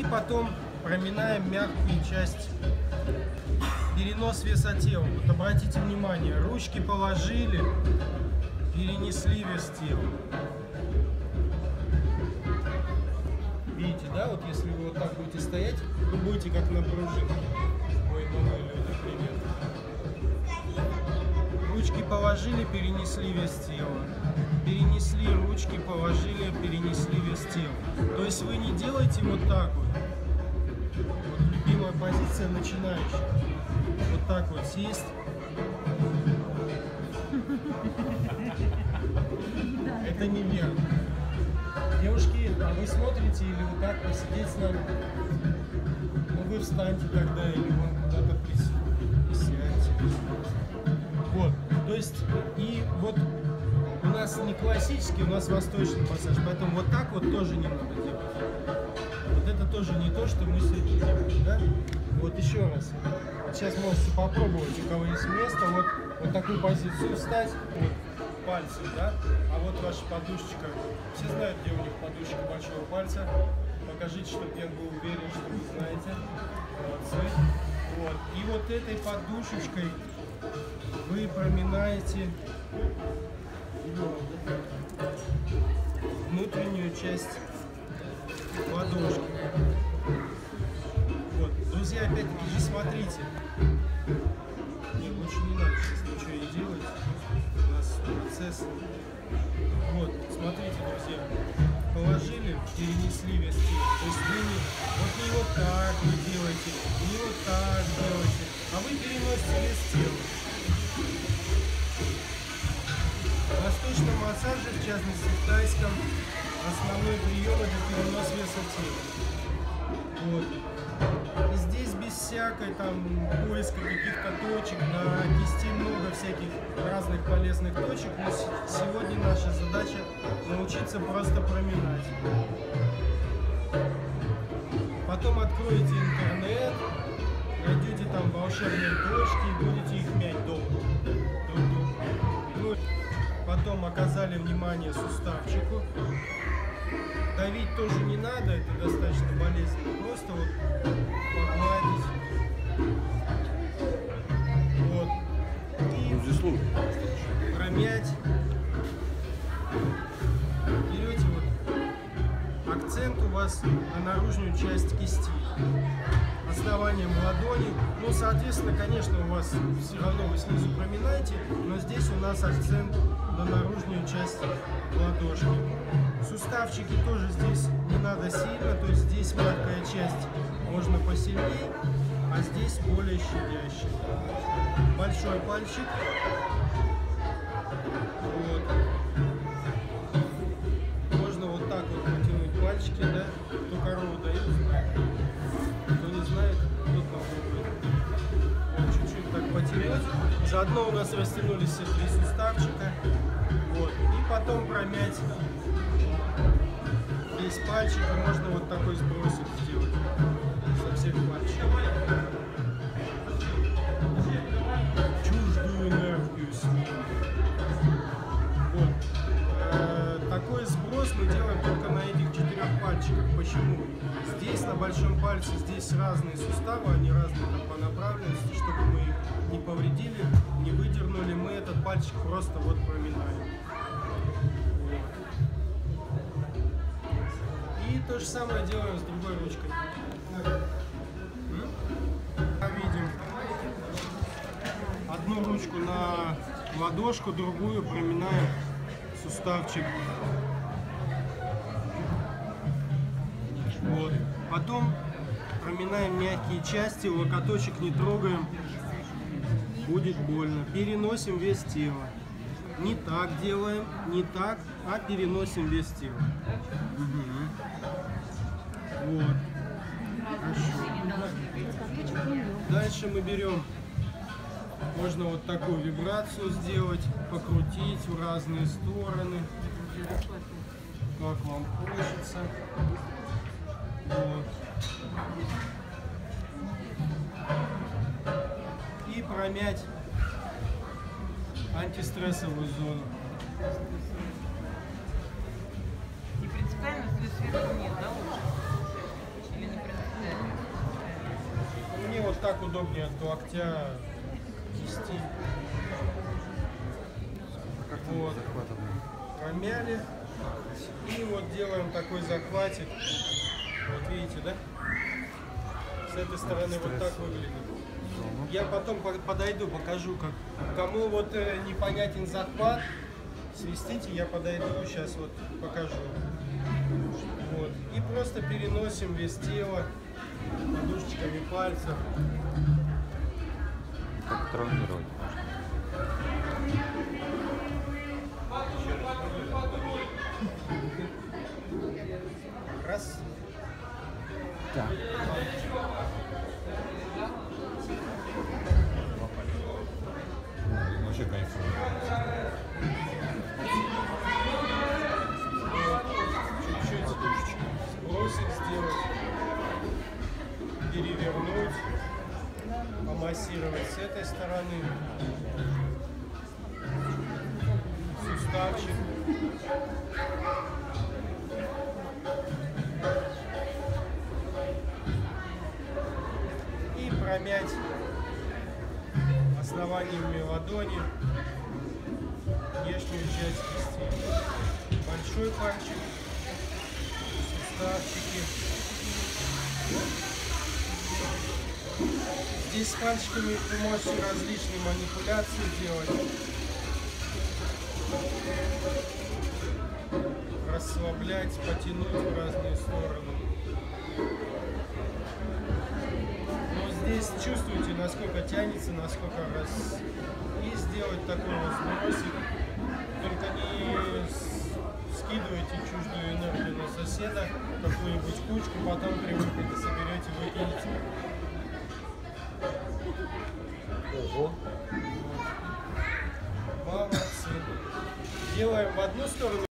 И потом проминаем мягкую часть перенос веса тела. Вот обратите внимание, ручки положили, перенесли вес тела. Видите, да, вот если вы вот так будете стоять, вы будете как на пружинке. Ой, новые люди, привет. Ручки положили, перенесли вес тела. Перенесли ручки, положили, перенесли вес тела. Есть вы не делаете вот так вот. Вот любимая позиция начинающих. Вот так вот сесть. Это неверно. Девушки, а вы смотрите или вот так посидеть с нами? Ну вы встаньте тогда или вон куда-то прис- присядьте. Вот, то есть, и вот у нас не классический, у нас восточный массаж, поэтому вот так вот тоже не надо делать. Вот это тоже не то, что мы сегодня делаем, да? Вот еще раз. Сейчас можете попробовать, у кого есть место, вот, вот такую позицию встать, вот, пальцы, да? А вот ваша подушечка. Все знают, где у них подушечка большого пальца. Покажите, чтобы я был уверен, что вы знаете. Молодцы. Вот. И вот этой подушечкой вы проминаете внутреннюю часть ладошки. Вот. Друзья, опять-таки, не смотрите. Не, лучше не надо сейчас ничего не делать. У нас процесс. Вот, смотрите, друзья. Положили, перенесли вес. То есть вы не, вот не вот так вы делаете, не вот так делаете, а вы переносите вес тела. Восточном массаже, в частности в тайском, основной прием это перенос веса тела. Вот. И здесь без всякой там поиска каких-то точек, на кисти много всяких разных полезных точек, но сегодня наша задача научиться просто проминать. Потом откроете интернет, найдете там волшебные точки и будете их мять долго. Друг другу. Потом оказали внимание суставчику. Давить тоже не надо, это достаточно болезненно. Просто вот погладить. Вот. И Ну, промять. Берете вот акцент у вас на наружную часть кисти. Основанием ладони. Ну, соответственно, конечно, у вас все равно вы снизу проминаете, но здесь у нас акцент на наружную часть ладошки. Суставчики тоже здесь не надо сильно, то есть здесь мягкая часть можно посильнее, а здесь более щадящая. Большой пальчик. Заодно у нас растянулись все три суставчика. Вот. И потом промять весь пальчик. И можно вот такой сбросик сделать со всех пальчиков. Чуждую энергию сменить. Вот. Э, Такой сброс мы делаем только на этих четырех пальчиках. Почему? Здесь на большом пальце, здесь разные суставы, они разные пальчик просто вот проминаем. И то же самое делаем с другой ручкой. Видим одну ручку на ладошку, другую проминаем суставчик. Вот. Потом проминаем мягкие части, локоточек не трогаем, будет больно. Переносим вес тела. Не так делаем, не так, а переносим вес тела. Мгм. Вот. Дальше мы берем можно вот такую вибрацию сделать, покрутить в разные стороны, как вам хочется. Вот. И промять антистрессовую зону. И принципиально, сверху нет, да, лучше? Или не принципиально? так удобнее от локтя там Вот. Промяли. И вот делаем такой захватик. Вот видите, да? С этой стороны вот так выглядит. Я потом по- подойду, покажу, как кому вот э, непонятен захват, свистите, я подойду, сейчас вот покажу. Вот. И просто переносим вес тела подушечками пальцев. Как травмировать? Раз. Так. Вообще кайфово. чуть-чуть сбросик сделать, перевернуть, помассировать с этой стороны, суставчик. И промять основаниями ладони внешнюю часть кисти. Большой пальчик, суставчики. Здесь с пальчиками вы можете различные манипуляции делать. Расслаблять, потянуть в разные стороны. Но здесь чувствуете, насколько тянется, насколько раз. И сделать такой вот сбросик. Только не с- скидывайте чуждую энергию на соседа, какую-нибудь кучку, потом при выходе соберете, выкинете. Ого. Молодцы. Делаем в одну сторону.